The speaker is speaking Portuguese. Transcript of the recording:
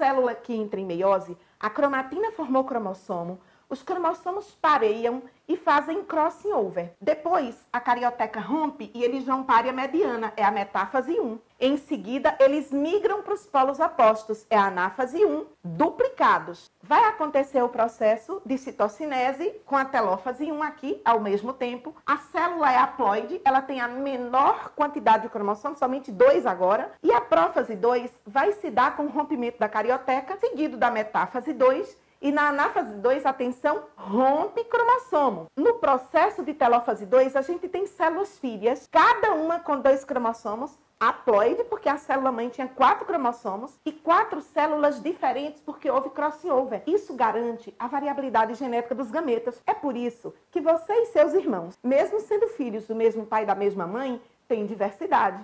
célula que entra em meiose, a cromatina formou cromossomo, os cromossomos pareiam e fazem crossing over. Depois, a carioteca rompe e eles vão para a mediana, é a metáfase 1. Em seguida, eles migram para os polos opostos, é a anáfase 1, duplicados. Vai acontecer o processo de citocinese com a telófase 1 aqui, ao mesmo tempo. A célula é haploide, ela tem a menor quantidade de cromossomos, somente dois agora. E a prófase 2 vai se dar com o rompimento da carioteca, seguido da metáfase 2 e na anáfase 2, atenção, rompe cromossomo. No processo de telófase 2, a gente tem células filhas, cada uma com dois cromossomos, haploide, porque a célula mãe tinha quatro cromossomos, e quatro células diferentes, porque houve crossover. Isso garante a variabilidade genética dos gametas. É por isso que você e seus irmãos, mesmo sendo filhos do mesmo pai e da mesma mãe, têm diversidade.